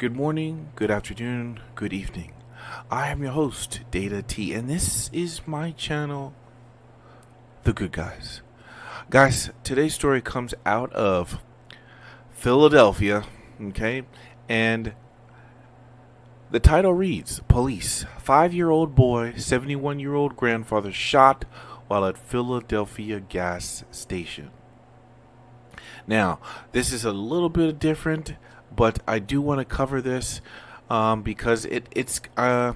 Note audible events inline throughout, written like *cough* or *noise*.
Good morning, good afternoon, good evening. I am your host, Data T, and this is my channel, The Good Guys. Guys, today's story comes out of Philadelphia, okay? And the title reads Police, five year old boy, 71 year old grandfather shot while at Philadelphia gas station. Now, this is a little bit different but I do want to cover this um, because it it's uh,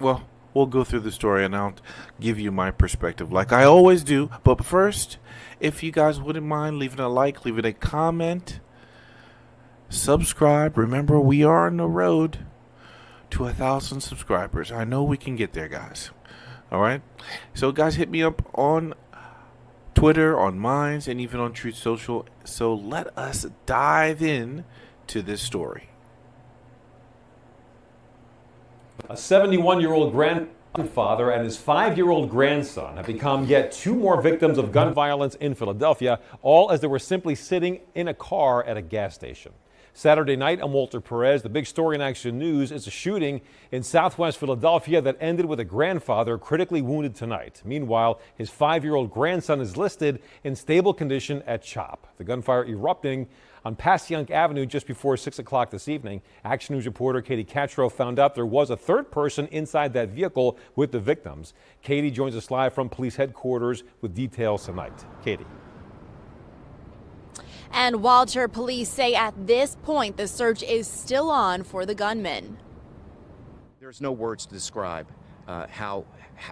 well we'll go through the story and I'll give you my perspective like I always do. But first, if you guys wouldn't mind leaving a like, leaving a comment, subscribe. Remember, we are on the road to a thousand subscribers. I know we can get there, guys. All right. So, guys, hit me up on Twitter, on Minds, and even on Truth Social. So let us dive in to this story. A 71 year old grandfather and his five year old grandson have become yet two more victims of gun violence in Philadelphia, all as they were simply sitting in a car at a gas station. Saturday night, I'm Walter Perez. The big story in Action News is a shooting in southwest Philadelphia that ended with a grandfather critically wounded tonight. Meanwhile, his five year old grandson is listed in stable condition at CHOP. The gunfire erupting on Passyunk Avenue just before 6 o'clock this evening. Action News reporter Katie Katro found out there was a third person inside that vehicle with the victims. Katie joins us live from police headquarters with details tonight. Katie. And Walter, police say at this point the search is still on for the gunman. There's no words to describe uh, how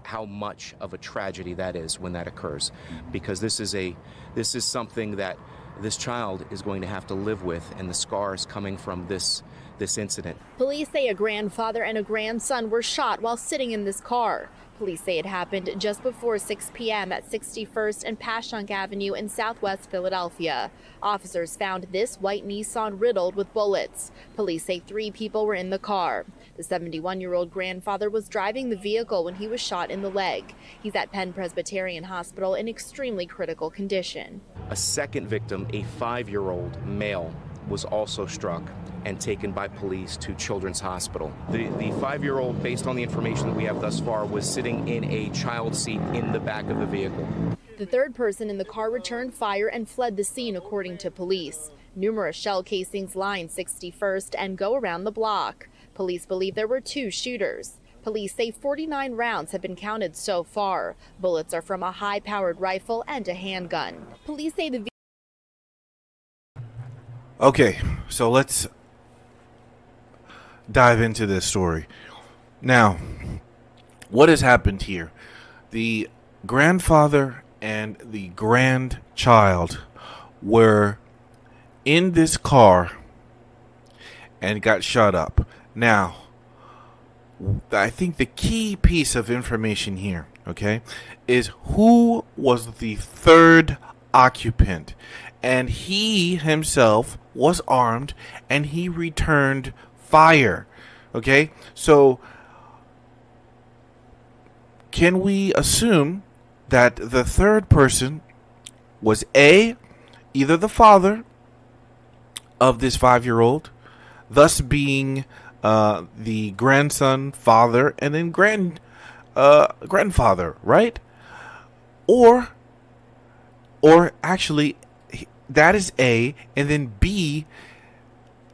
how much of a tragedy that is when that occurs, because this is a this is something that this child is going to have to live with, and the scars coming from this this incident. Police say a grandfather and a grandson were shot while sitting in this car. Police say it happened just before 6 p.m. at 61st and Passyunk Avenue in southwest Philadelphia. Officers found this white Nissan riddled with bullets. Police say three people were in the car. The 71 year old grandfather was driving the vehicle when he was shot in the leg. He's at Penn Presbyterian Hospital in extremely critical condition. A second victim, a five year old male, was also struck and taken by police to Children's Hospital. The, the five year old, based on the information that we have thus far, was sitting in a child seat in the back of the vehicle. The third person in the car returned fire and fled the scene, according to police. Numerous shell casings line 61st and go around the block. Police believe there were two shooters. Police say 49 rounds have been counted so far. Bullets are from a high powered rifle and a handgun. Police say the Okay, so let's dive into this story. Now, what has happened here? The grandfather and the grandchild were in this car and got shut up. Now, I think the key piece of information here, okay, is who was the third occupant. And he himself was armed and he returned fire. Okay? So can we assume that the third person was A, either the father of this five year old, thus being uh, the grandson, father, and then grand uh, grandfather, right? Or, or actually, that is A, and then B,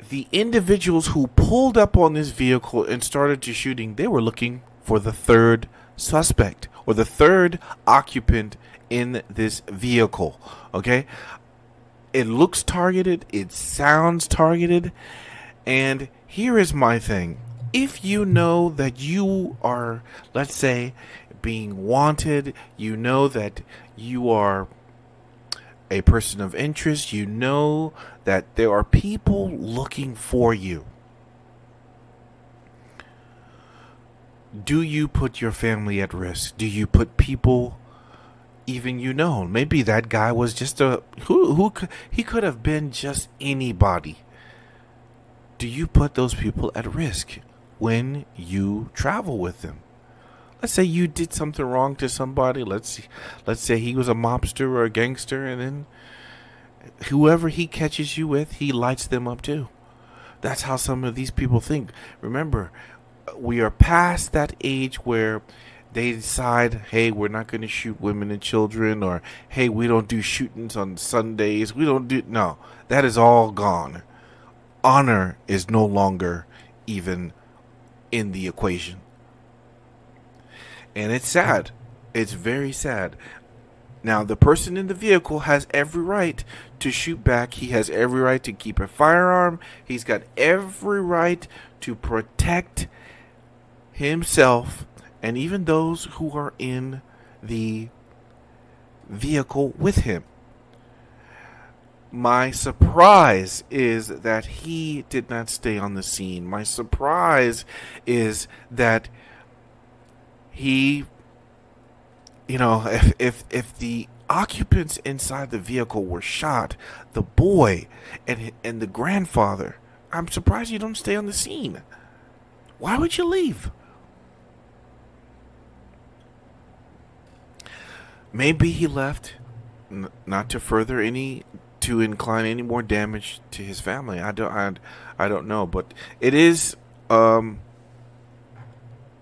the individuals who pulled up on this vehicle and started to shooting, they were looking for the third suspect or the third occupant in this vehicle. Okay? It looks targeted, it sounds targeted, and here is my thing. If you know that you are, let's say, being wanted, you know that you are a person of interest, you know that there are people looking for you. Do you put your family at risk? Do you put people even you know? Maybe that guy was just a who who he could have been just anybody. Do you put those people at risk when you travel with them? Let's say you did something wrong to somebody. Let's let's say he was a mobster or a gangster, and then whoever he catches you with, he lights them up too. That's how some of these people think. Remember, we are past that age where they decide, hey, we're not going to shoot women and children, or hey, we don't do shootings on Sundays. We don't do. No, that is all gone. Honor is no longer even in the equation. And it's sad. It's very sad. Now, the person in the vehicle has every right to shoot back. He has every right to keep a firearm. He's got every right to protect himself and even those who are in the vehicle with him. My surprise is that he did not stay on the scene. My surprise is that he you know, if if if the occupants inside the vehicle were shot, the boy and and the grandfather, I'm surprised you don't stay on the scene. Why would you leave? Maybe he left n- not to further any to incline any more damage to his family. I don't I, I don't know, but it is um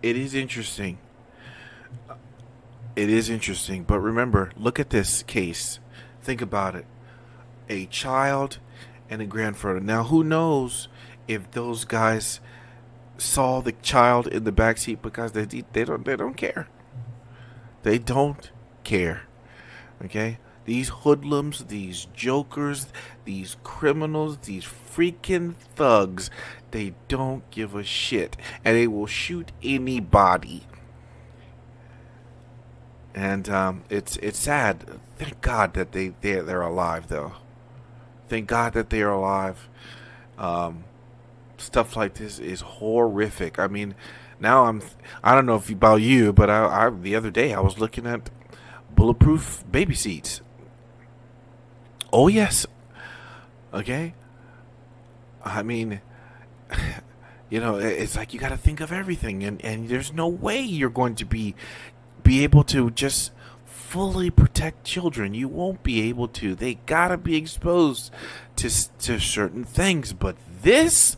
it is interesting. It is interesting, but remember, look at this case. Think about it. A child and a grandfather. Now, who knows if those guys saw the child in the back seat because they they don't they don't care. They don't care. Okay? These hoodlums, these jokers, these criminals, these freaking thugs, they don't give a shit. And they will shoot anybody. And um, it's it's sad. Thank God that they they're, they're alive though. Thank God that they are alive. Um, stuff like this is horrific. I mean, now I'm I don't know if about you, but I, I the other day I was looking at bulletproof baby seats. Oh yes. Okay. I mean, *laughs* you know, it's like you got to think of everything, and and there's no way you're going to be be able to just fully protect children. You won't be able to. They gotta be exposed to to certain things. But this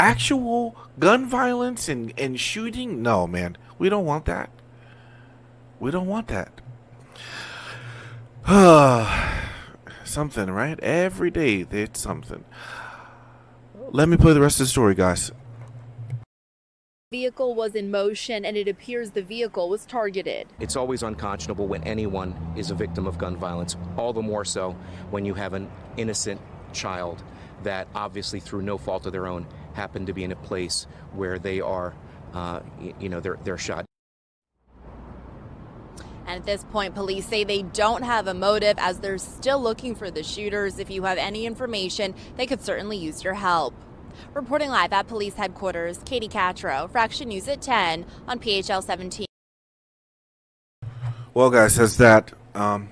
actual gun violence and and shooting, no, man, we don't want that. We don't want that. *sighs* something, right? Every day there's something. Let me play the rest of the story, guys vehicle was in motion and it appears the vehicle was targeted. It's always unconscionable when anyone is a victim of gun violence, all the more so when you have an innocent child that obviously through no fault of their own happened to be in a place where they are, uh, you know, they're, they're shot. And at this point, police say they don't have a motive as they're still looking for the shooters. If you have any information, they could certainly use your help. Reporting live at police headquarters, Katie Katro, Action News at 10 on PHL 17. Well, guys, says that. Um,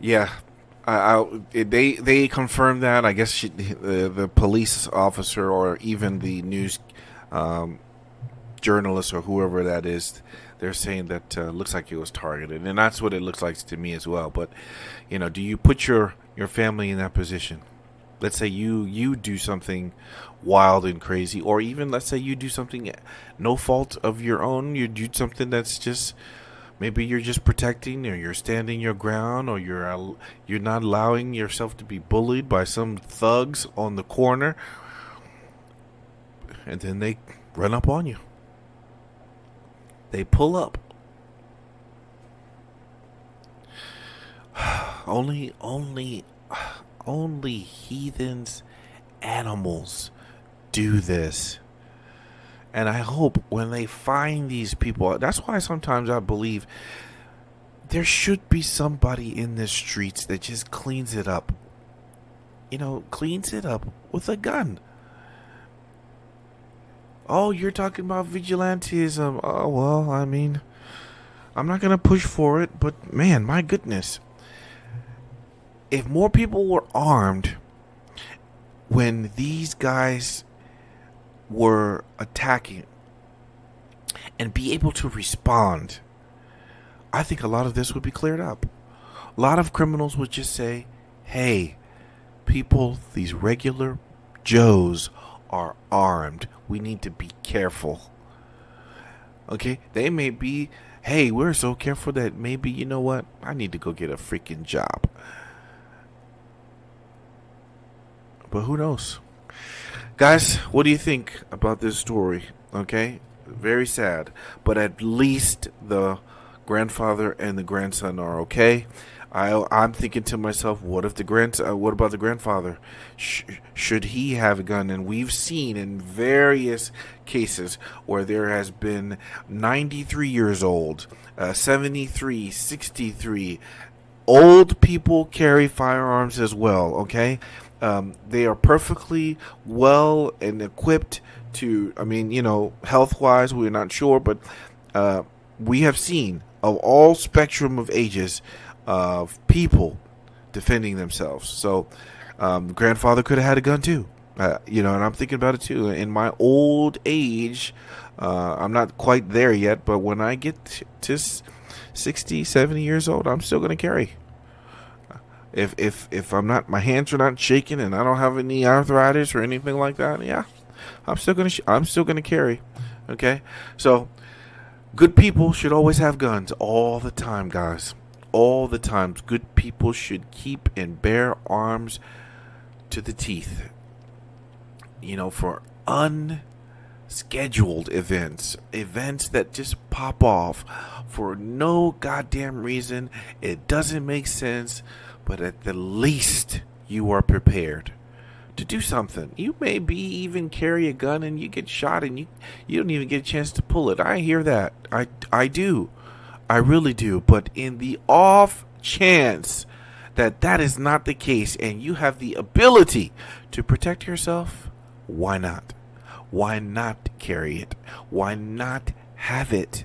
yeah, I, I, they they confirmed that. I guess she, the, the police officer or even the news um, journalist or whoever that is, they're saying that uh, looks like it was targeted, and that's what it looks like to me as well. But you know, do you put your your family in that position? Let's say you you do something wild and crazy or even let's say you do something no fault of your own you do something that's just maybe you're just protecting or you're standing your ground or you're you're not allowing yourself to be bullied by some thugs on the corner and then they run up on you. They pull up. *sighs* Only only only heathens, animals do this. And I hope when they find these people, that's why sometimes I believe there should be somebody in the streets that just cleans it up. You know, cleans it up with a gun. Oh, you're talking about vigilantism. Oh, well, I mean, I'm not going to push for it, but man, my goodness if more people were armed when these guys were attacking and be able to respond, I think a lot of this would be cleared up. A lot of criminals would just say, hey, people, these regular Joes are armed. We need to be careful. Okay? They may be, hey, we're so careful that maybe, you know what? I need to go get a freaking job. But who knows? Guys, what do you think about this story? Okay? Very sad. But at least the grandfather and the grandson are okay. I, I'm thinking to myself, what if the grand, uh, what about the grandfather? Sh- should he have a gun? And we've seen in various cases where there has been 93 years old, uh, 73, 63. Old people carry firearms as well. Okay, um, they are perfectly well and equipped to. I mean, you know, health wise, we're not sure, but uh, we have seen of all spectrum of ages of people defending themselves. So, um, grandfather could have had a gun too. Uh, you know, and I'm thinking about it too. In my old age, uh, I'm not quite there yet, but when I get to 60, 70 years old, I'm still going to carry. If if if I'm not, my hands are not shaking, and I don't have any arthritis or anything like that, yeah, I'm still gonna I'm still gonna carry. Okay, so good people should always have guns all the time, guys all the times. Good people should keep and bear arms to the teeth. You know, for unscheduled events, events that just pop off for no goddamn reason. It doesn't make sense, but at the least you are prepared to do something. You may be even carry a gun and you get shot and you you don't even get a chance to pull it. I hear that. I I do. I really do. But in the off chance that that is not the case and you have the ability to protect yourself, why not? Why not carry it? Why not have it?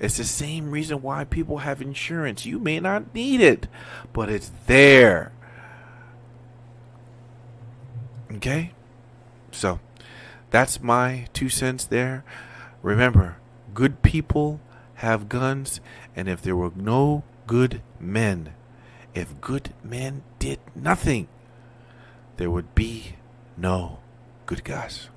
It's the same reason why people have insurance. You may not need it, but it's there. Okay? So, that's my two cents there. Remember, good people have guns, and if there were no good men, if good men did nothing, there would be no good guys.